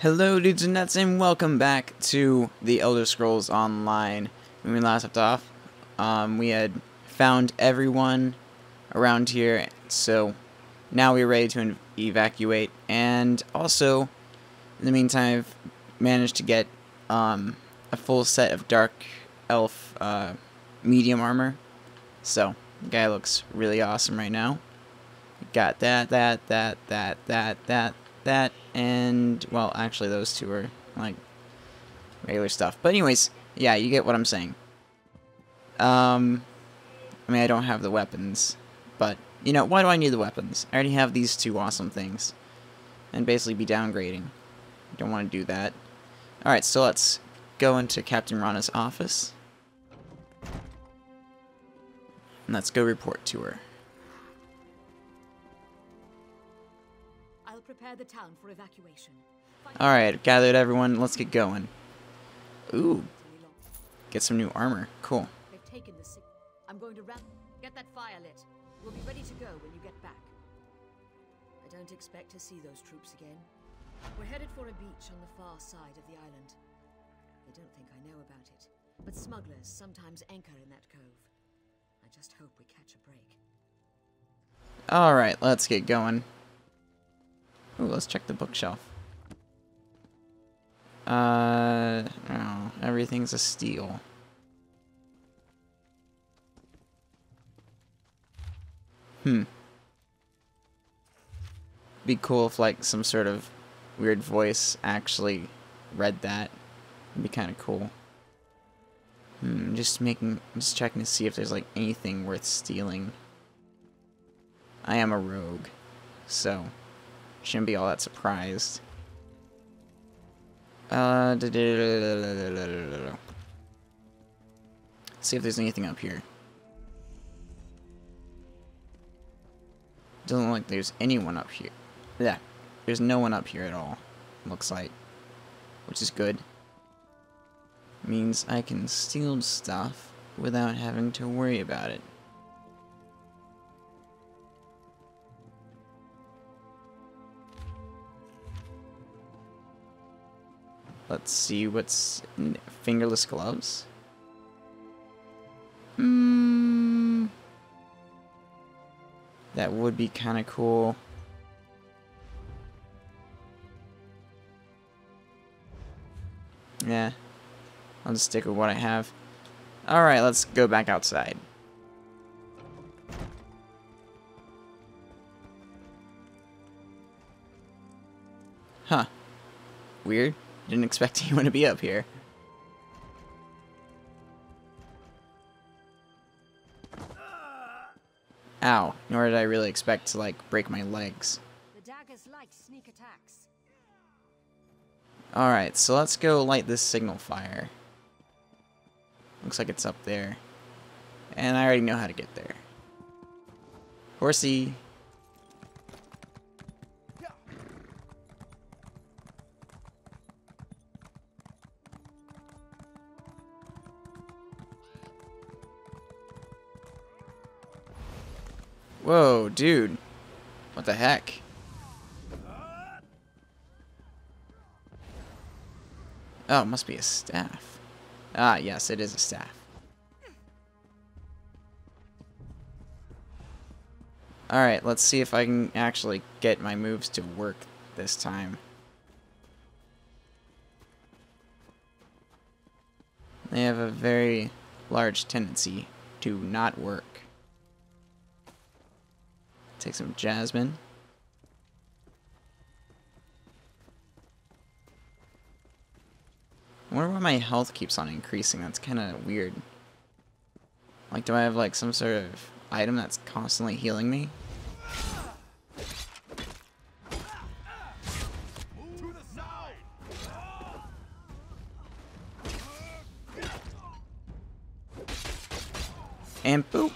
Hello dudes and nuts and welcome back to the Elder Scrolls Online. When we last left off, um, we had found everyone around here, so now we're ready to evacuate. And also, in the meantime, I've managed to get um, a full set of Dark Elf uh, medium armor. So, guy looks really awesome right now. Got that, that, that, that, that, that, that, and, well, actually those two are, like, regular stuff. But anyways, yeah, you get what I'm saying. Um, I mean, I don't have the weapons, but, you know, why do I need the weapons? I already have these two awesome things. And basically be downgrading. Don't want to do that. Alright, so let's go into Captain Rana's office. And let's go report to her. I'll prepare the town for evacuation. Alright, gathered everyone, let's get going. Ooh, get some new armor. Cool. They've taken the sick. I'm going to wrap. Get that fire lit. We'll be ready to go when you get back. I don't expect to see those troops again. We're headed for a beach on the far side of the island. They don't think I know about it, but smugglers sometimes anchor in that cove. I just hope we catch a break. Alright, let's get going. Ooh, let's check the bookshelf. Uh, no, everything's a steal. Hmm. Be cool if, like, some sort of weird voice actually read that. It'd be kind of cool. Hmm, just making, just checking to see if there's, like, anything worth stealing. I am a rogue, so shouldn't be all that surprised. Uh, see if there's anything up here. Doesn't look like there's anyone up here. Yeah, there's no one up here at all. Looks like, which is good. Means I can steal stuff without having to worry about it. Let's see what's in fingerless gloves. Hmm. That would be kind of cool. Yeah. I'll just stick with what I have. Alright, let's go back outside. Huh. Weird. Didn't expect anyone to be up here. Ow. Nor did I really expect to, like, break my legs. The daggers like sneak attacks. Alright, so let's go light this signal fire. Looks like it's up there. And I already know how to get there. Horsey. Whoa, dude. What the heck? Oh, it must be a staff. Ah, yes, it is a staff. Alright, let's see if I can actually get my moves to work this time. They have a very large tendency to not work. Take some jasmine. I wonder why my health keeps on increasing. That's kind of weird. Like, do I have, like, some sort of item that's constantly healing me? And boop!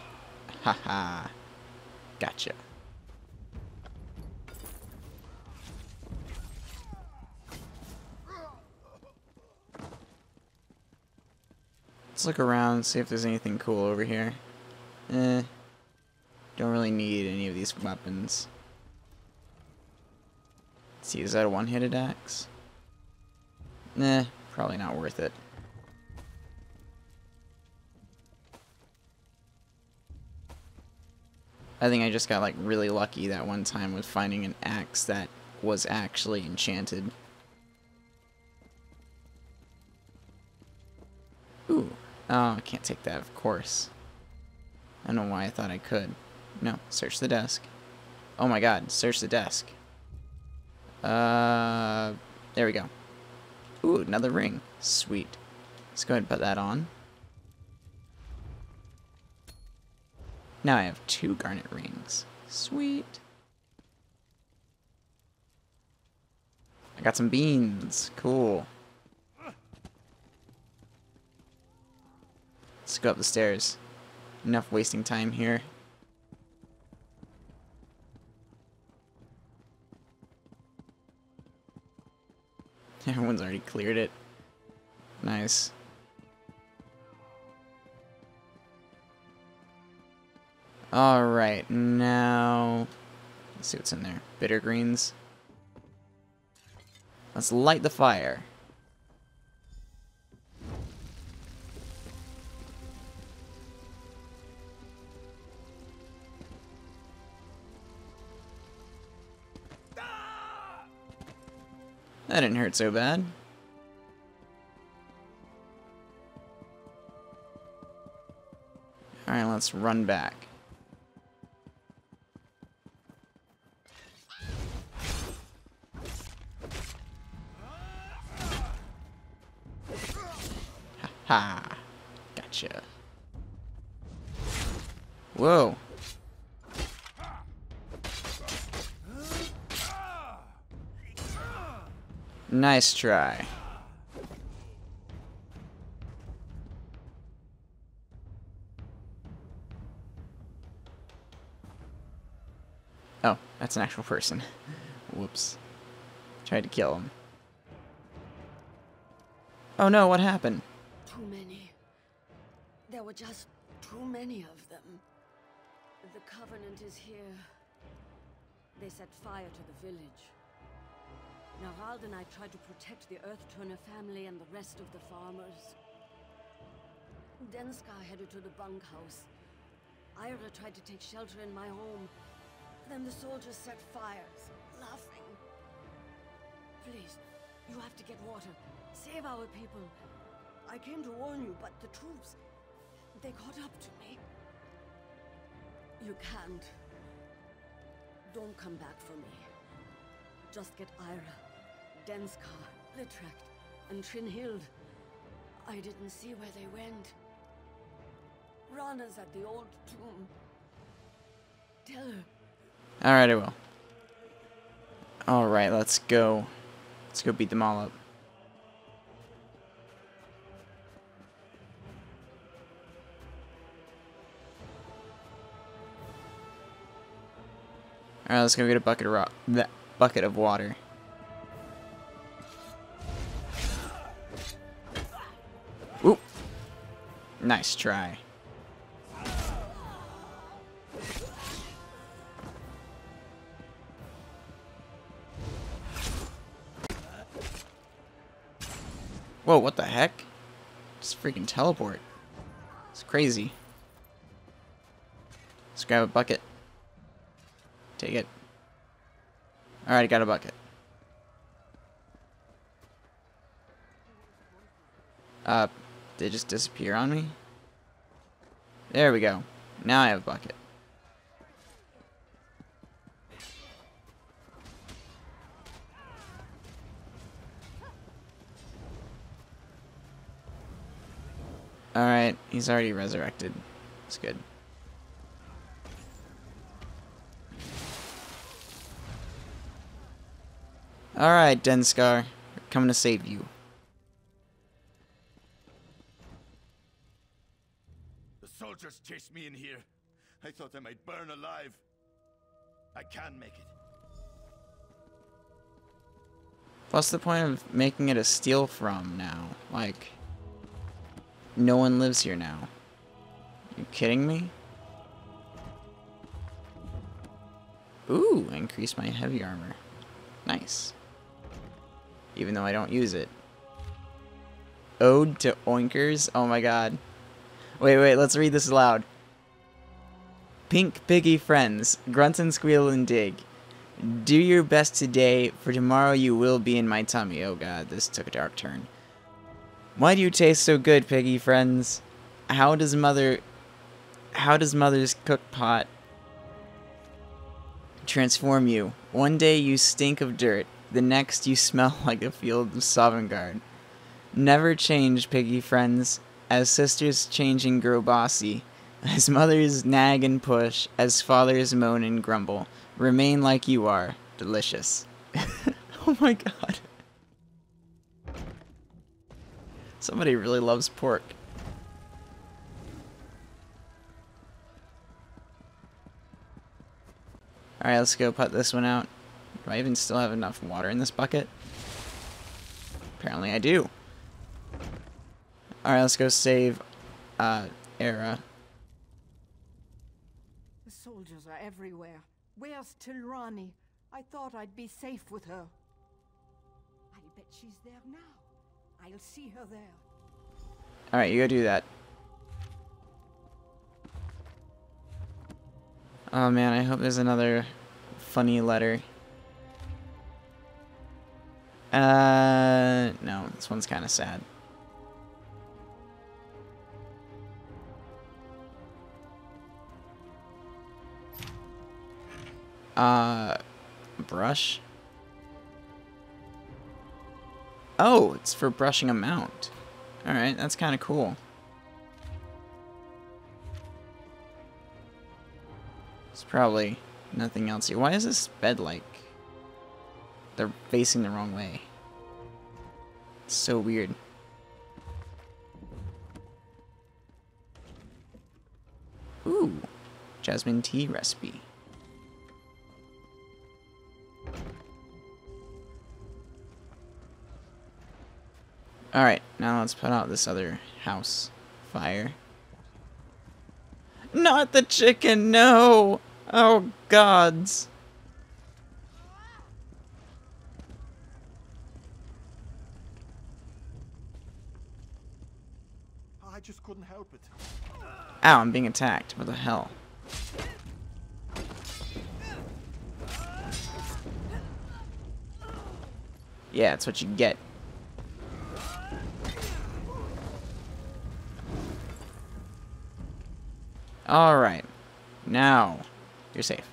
Look around, see if there's anything cool over here. Eh. Don't really need any of these weapons. Let's see, is that a one-handed axe? Nah, probably not worth it. I think I just got like really lucky that one time with finding an axe that was actually enchanted. Oh, I can't take that, of course. I don't know why I thought I could. No, search the desk. Oh my god, search the desk. Uh, there we go. Ooh, another ring. Sweet. Let's go ahead and put that on. Now I have two garnet rings. Sweet. I got some beans. Cool. Let's go up the stairs. Enough wasting time here. Everyone's already cleared it. Nice. Alright, now... Let's see what's in there. Bitter greens. Let's light the fire. That didn't hurt so bad. Alright, let's run back. Ha! ha. Gotcha. Whoa. Nice try. Oh, that's an actual person. Whoops. Tried to kill him. Oh no, what happened? Too many. There were just too many of them. The Covenant is here. They set fire to the village. Narald and I tried to protect the Earth-Turner family and the rest of the farmers. Denskar headed to the bunkhouse. Ira tried to take shelter in my home. Then the soldiers set fires, laughing. Please, you have to get water. Save our people. I came to warn you, but the troops... They caught up to me. You can't. Don't come back for me. Just get Ira, Denskar, Litract, and Trinhild. I didn't see where they went. Rana's at the old tomb. Tell her. Alright, I will. Alright, let's go. Let's go beat them all up. Alright, let's go get a bucket of rock. That bucket of water. Nice try. Whoa, what the heck? Just freaking teleport. It's crazy. Let's grab a bucket. Take it. Alright, I got a bucket. Uh, did it just disappear on me? There we go. Now I have a bucket. Alright, he's already resurrected. It's good. Alright, Denskar. Coming to save you. Soldiers chased me in here. I thought I might burn alive. I can make it. What's the point of making it a steal from now? Like, no one lives here now. You kidding me? Ooh, increase my heavy armor. Nice. Even though I don't use it. Ode to Oinkers? Oh my god. Wait, wait, let's read this aloud. Pink piggy friends, grunt and squeal and dig. Do your best today, for tomorrow you will be in my tummy. Oh god, this took a dark turn. Why do you taste so good, piggy friends? How does mother... How does mother's cook pot transform you? One day you stink of dirt, the next you smell like a field of Sovngarde. Never change, piggy friends, as sisters change and grow bossy, as mothers nag and push, as fathers moan and grumble. Remain like you are, delicious. oh my god. Somebody really loves pork. Alright, let's go put this one out. Do I even still have enough water in this bucket? Apparently I do. Alright, let's go save uh, Era. The soldiers are everywhere. Where's Tilrani? I thought I'd be safe with her. I bet she's there now. I'll see her there. Alright, you go do that. Oh man, I hope there's another funny letter. Uh, no, this one's kind of sad. Uh, brush? Oh, it's for brushing a mount. Alright, that's kind of cool. It's probably nothing else here. Why is this bed like... They're facing the wrong way. It's so weird. Ooh, jasmine tea recipe. Alright, now let's put out this other house fire. Not the chicken, no! Oh, gods. I just couldn't help it. Ow, I'm being attacked. What the hell? Yeah, that's what you get. Alright. Now, you're safe.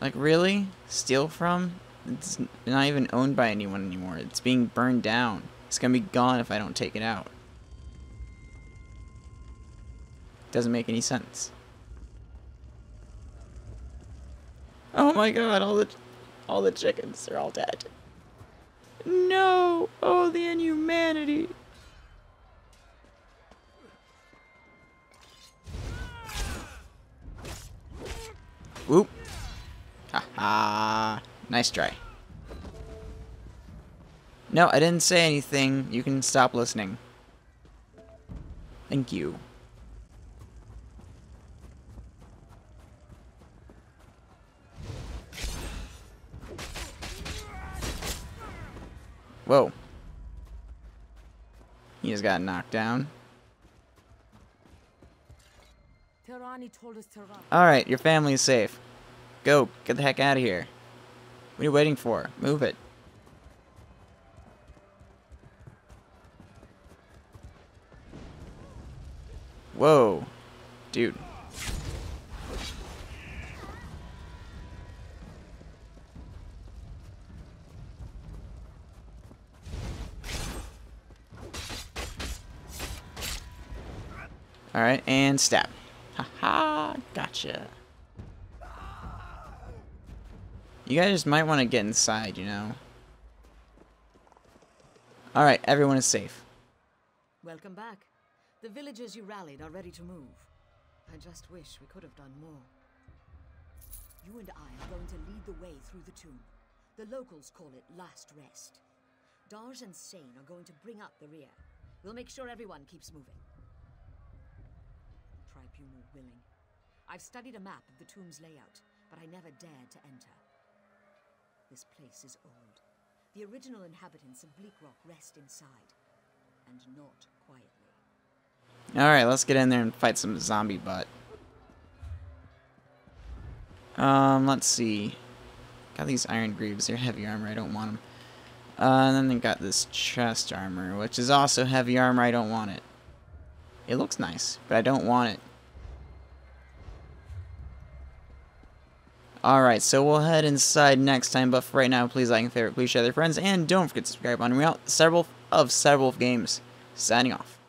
Like, really? Steal from? It's not even owned by anyone anymore. It's being burned down. It's gonna be gone if I don't take it out. Doesn't make any sense. Oh my god, all the all the chickens are all dead. No! Oh, the inhumanity! Whoop. Ha ha. Nice try. No, I didn't say anything. You can stop listening. Thank you. Whoa. He just got knocked down. Tirani told us to run. Alright, your family is safe. Go, get the heck out of here. What are you waiting for? Move it. Whoa. Dude. Alright, and stab. Haha, gotcha. You guys might want to get inside, you know. Alright, everyone is safe. Welcome back. The villagers you rallied are ready to move. I just wish we could have done more. You and I are going to lead the way through the tomb. The locals call it Last Rest. Darj and Sane are going to bring up the rear. We'll make sure everyone keeps moving. Tribunal willing. I've studied a map of the tomb's layout, but I never dared to enter. This place is old. The original inhabitants of Bleak Rock rest inside, and not quietly. Alright, let's get in there and fight some zombie butt. Um, let's see. Got these iron greaves. They're heavy armor. I don't want them. Uh, and then they got this chest armor, which is also heavy armor. I don't want it. It looks nice, but I don't want it. Alright, so we'll head inside next time, but for right now, please like and favorite, please share with your friends, and don't forget to subscribe on. Out Cyberwolf of Cyberwolf games. Signing off.